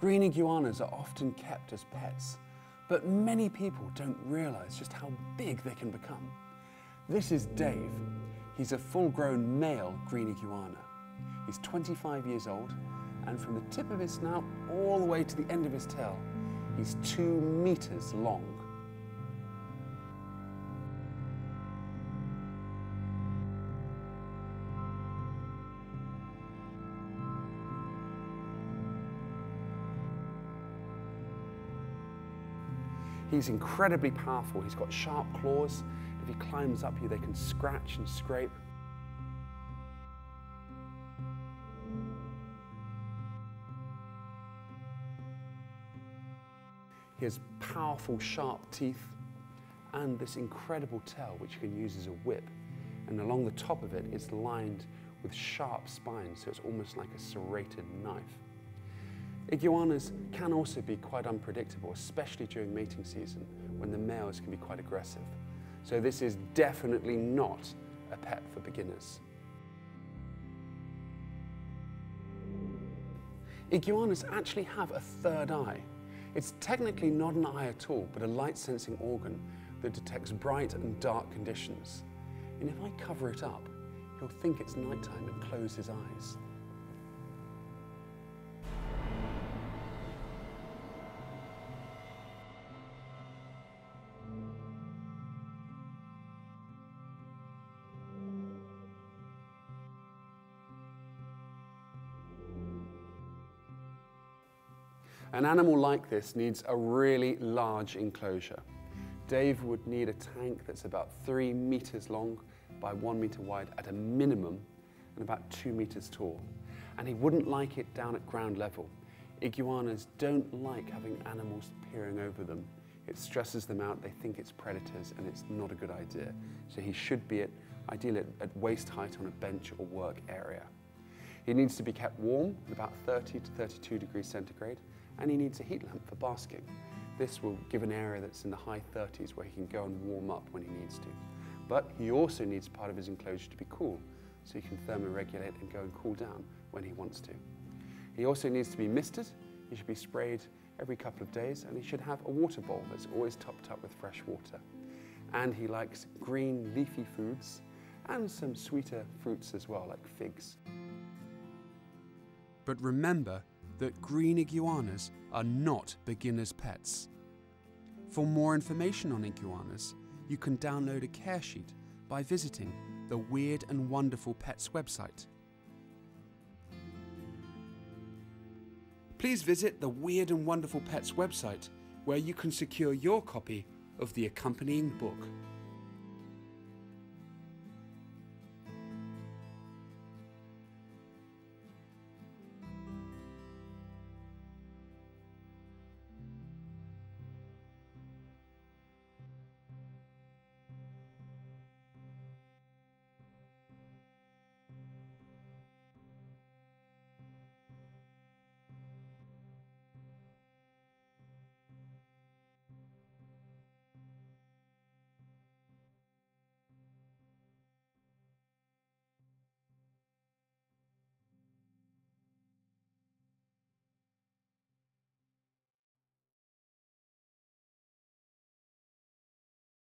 Green iguanas are often kept as pets, but many people don't realize just how big they can become. This is Dave. He's a full-grown male green iguana. He's 25 years old, and from the tip of his snout all the way to the end of his tail, he's two meters long. He's incredibly powerful. He's got sharp claws. If he climbs up you, they can scratch and scrape. He has powerful, sharp teeth and this incredible tail, which you can use as a whip. And along the top of it, it's lined with sharp spines, so it's almost like a serrated knife. Iguanas can also be quite unpredictable, especially during mating season when the males can be quite aggressive. So this is definitely not a pet for beginners. Iguanas actually have a third eye. It's technically not an eye at all, but a light sensing organ that detects bright and dark conditions. And if I cover it up, he'll think it's nighttime and close his eyes. An animal like this needs a really large enclosure. Dave would need a tank that's about three meters long by one meter wide at a minimum and about two meters tall. And he wouldn't like it down at ground level. Iguanas don't like having animals peering over them. It stresses them out, they think it's predators and it's not a good idea. So he should be at, ideally at, at waist height on a bench or work area. He needs to be kept warm at about 30 to 32 degrees centigrade and he needs a heat lamp for basking. This will give an area that's in the high 30s where he can go and warm up when he needs to. But he also needs part of his enclosure to be cool, so he can thermoregulate and go and cool down when he wants to. He also needs to be misted. He should be sprayed every couple of days, and he should have a water bowl that's always topped up with fresh water. And he likes green leafy foods and some sweeter fruits as well, like figs. But remember, that green iguanas are not beginner's pets. For more information on iguanas, you can download a care sheet by visiting the Weird and Wonderful Pets website. Please visit the Weird and Wonderful Pets website where you can secure your copy of the accompanying book.